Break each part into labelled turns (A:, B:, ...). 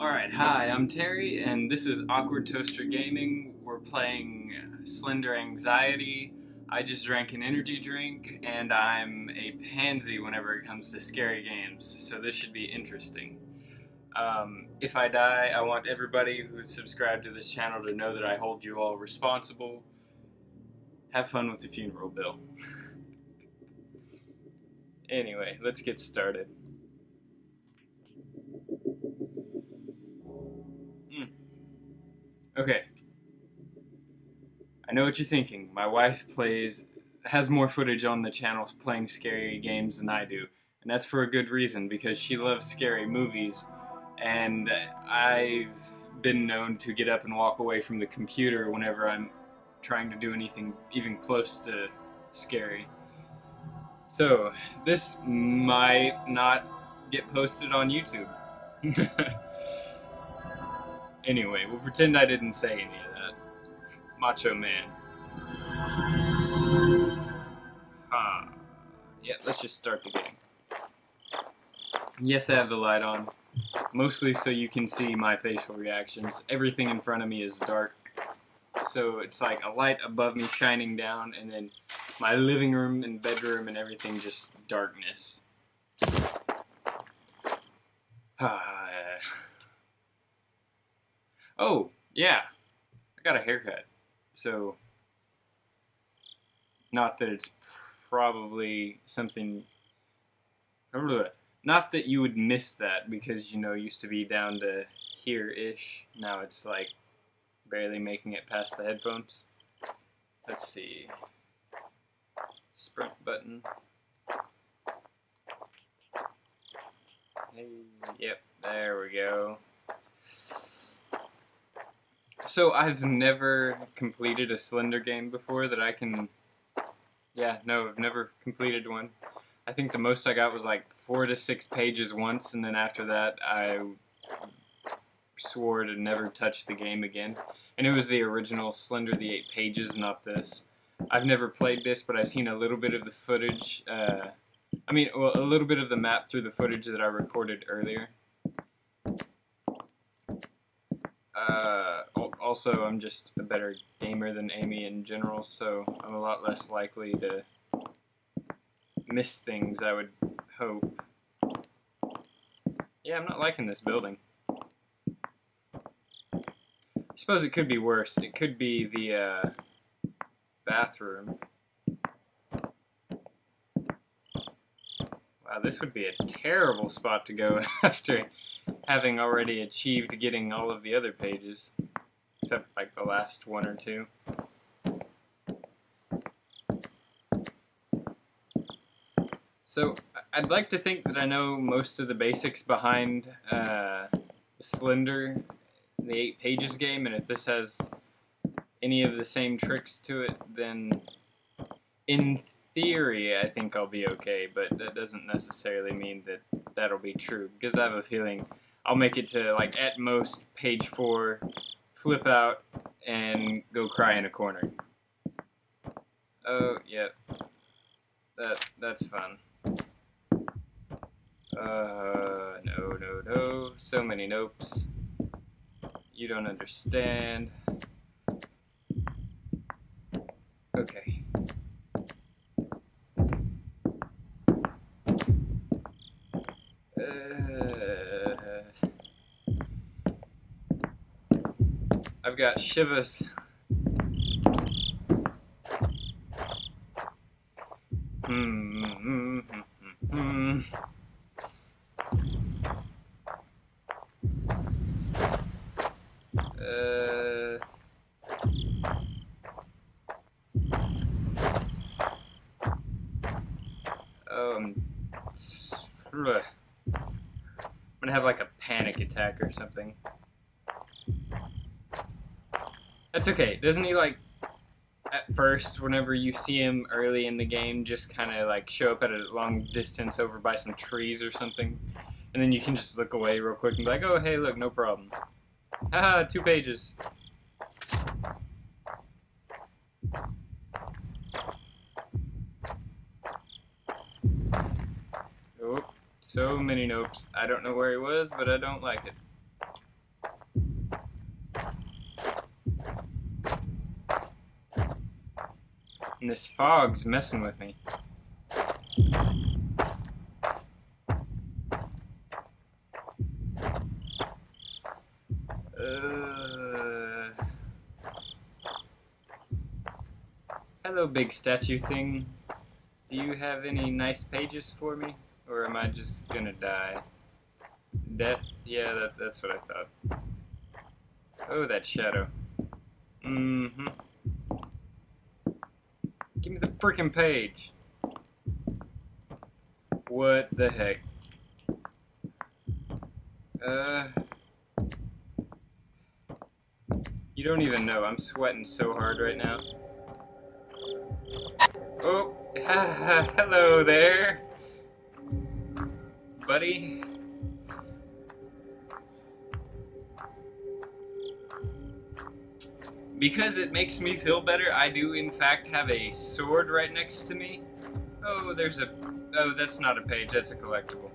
A: Alright, hi, I'm Terry, and this is Awkward Toaster Gaming. We're playing Slender Anxiety. I just drank an energy drink, and I'm a pansy whenever it comes to scary games, so this should be interesting. Um, if I die, I want everybody who's subscribed to this channel to know that I hold you all responsible. Have fun with the funeral bill. anyway, let's get started. Okay. I know what you're thinking. My wife plays has more footage on the channel playing scary games than I do. And that's for a good reason because she loves scary movies and I've been known to get up and walk away from the computer whenever I'm trying to do anything even close to scary. So, this might not get posted on YouTube. Anyway, we'll pretend I didn't say any of that. Macho Man. Huh. Yeah, let's just start the game. Yes, I have the light on. Mostly so you can see my facial reactions. Everything in front of me is dark. So it's like a light above me shining down, and then my living room and bedroom and everything just darkness. Ah. Oh, yeah. I got a haircut. So, not that it's probably something. Not that you would miss that because, you know, used to be down to here ish. Now it's like barely making it past the headphones. Let's see. Sprint button. Hey, yep, there we go. So I've never completed a Slender game before that I can. Yeah, no, I've never completed one. I think the most I got was like four to six pages once, and then after that I swore to never touch the game again. And it was the original Slender the Eight Pages, not this. I've never played this, but I've seen a little bit of the footage. Uh, I mean, well, a little bit of the map through the footage that I recorded earlier. Uh, also, I'm just a better gamer than Amy in general, so I'm a lot less likely to miss things, I would hope. Yeah, I'm not liking this building. I suppose it could be worse. It could be the uh, bathroom. Wow, this would be a terrible spot to go after having already achieved getting all of the other pages except like the last one or two. So I'd like to think that I know most of the basics behind uh, the Slender, the Eight Pages game, and if this has any of the same tricks to it, then in theory I think I'll be okay, but that doesn't necessarily mean that that'll be true, because I have a feeling I'll make it to like at most page 4 flip out, and go cry in a corner. Oh, yep. That, that's fun. Uh, no, no, no. So many nopes. You don't understand. I've got shivers. Hmm, hmm uh, um, I'm gonna have like a panic attack or something. That's okay. Doesn't he like at first, whenever you see him early in the game, just kind of like show up at a long distance over by some trees or something, and then you can just look away real quick and be like, "Oh, hey, look, no problem." Haha, two pages. Oh, so many nopes. I don't know where he was, but I don't like it. This fog's messing with me. Uh, hello, big statue thing. Do you have any nice pages for me? Or am I just gonna die? Death? Yeah, that, that's what I thought. Oh, that shadow. Mm-hmm. Give me the freaking page. What the heck? Uh... You don't even know. I'm sweating so hard right now. Oh, hello there, buddy. Because it makes me feel better, I do in fact have a sword right next to me. Oh, there's a... Oh, that's not a page, that's a collectible.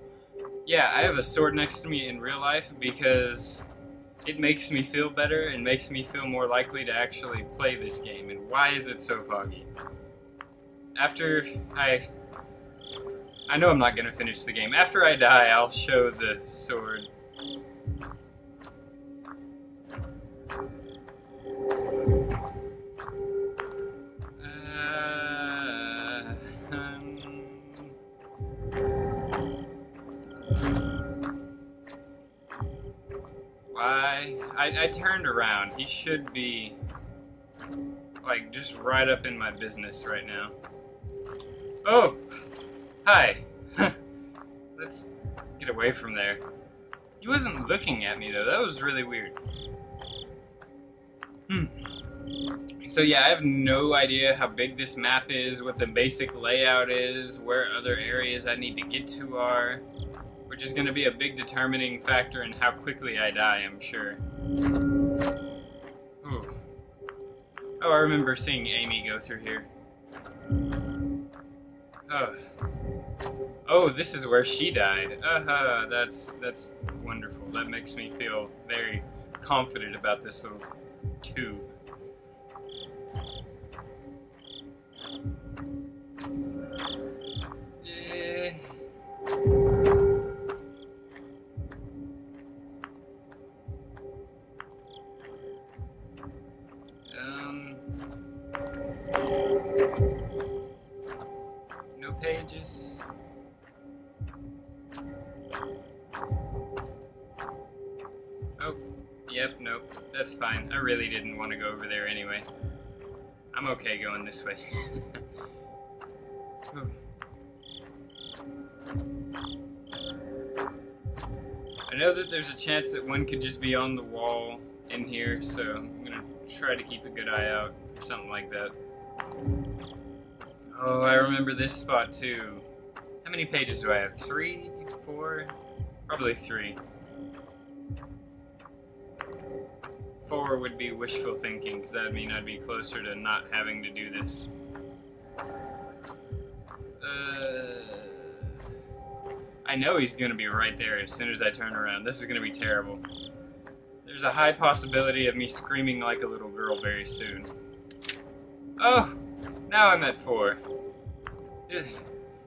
A: Yeah, I have a sword next to me in real life because it makes me feel better and makes me feel more likely to actually play this game. And why is it so foggy? After I... I know I'm not going to finish the game. After I die, I'll show the sword. I, I turned around. He should be, like, just right up in my business right now. Oh! Hi! Let's get away from there. He wasn't looking at me, though. That was really weird. Hmm. So yeah, I have no idea how big this map is, what the basic layout is, where other areas I need to get to are which is going to be a big determining factor in how quickly I die, I'm sure. Ooh. Oh, I remember seeing Amy go through here. Oh. Oh, this is where she died. Uh -huh, that's that's wonderful. That makes me feel very confident about this little tube. Pages. Oh, yep, nope, that's fine. I really didn't want to go over there anyway. I'm okay going this way. I know that there's a chance that one could just be on the wall in here, so I'm gonna try to keep a good eye out or something like that. Oh, I remember this spot too. How many pages do I have? Three? Four? Probably three. Four would be wishful thinking, because that would mean I'd be closer to not having to do this. Uh, I know he's going to be right there as soon as I turn around. This is going to be terrible. There's a high possibility of me screaming like a little girl very soon. Oh! Now I'm at four.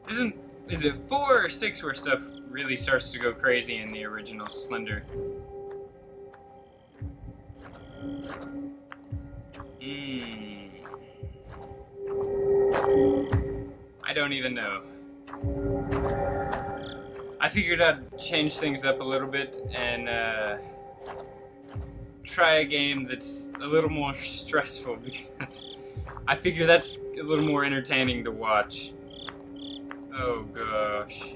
A: Isn't is it four or six where stuff really starts to go crazy in the original Slender? Hmm. I don't even know. I figured I'd change things up a little bit and uh, try a game that's a little more stressful because I figure that's a little more entertaining to watch. Oh gosh.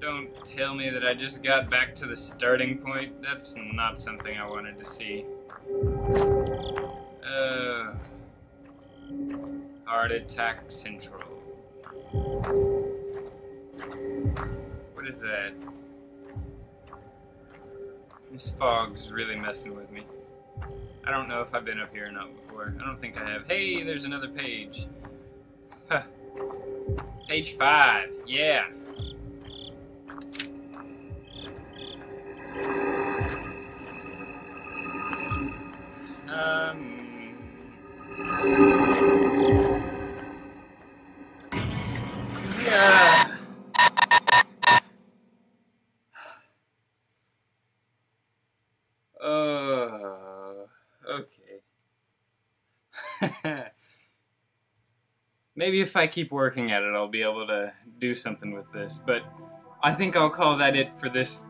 A: Don't tell me that I just got back to the starting point. That's not something I wanted to see. Uh, heart attack central. What is that? This fog's really messing with me. I don't know if I've been up here or not before. I don't think I have. Hey, there's another page. Huh. Page five, yeah. Maybe if I keep working at it, I'll be able to do something with this, but I think I'll call that it for this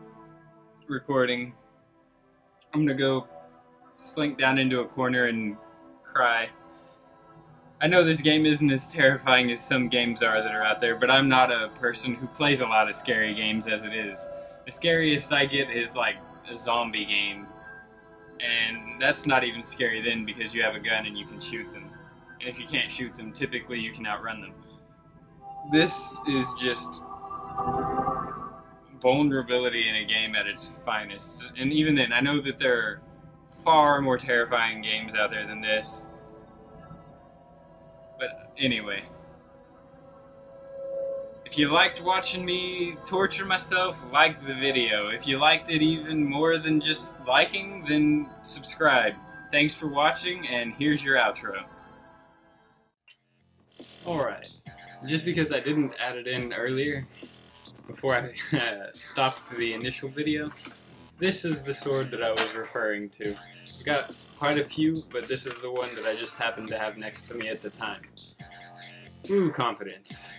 A: recording. I'm gonna go slink down into a corner and cry. I know this game isn't as terrifying as some games are that are out there, but I'm not a person who plays a lot of scary games as it is. The scariest I get is like a zombie game and that's not even scary then because you have a gun and you can shoot them. And if you can't shoot them, typically you can outrun them. This is just vulnerability in a game at its finest. And even then, I know that there are far more terrifying games out there than this. But anyway, if you liked watching me torture myself, like the video. If you liked it even more than just liking, then subscribe. Thanks for watching, and here's your outro. Alright, just because I didn't add it in earlier, before I uh, stopped the initial video, this is the sword that I was referring to. I got quite a few, but this is the one that I just happened to have next to me at the time. Ooh, confidence.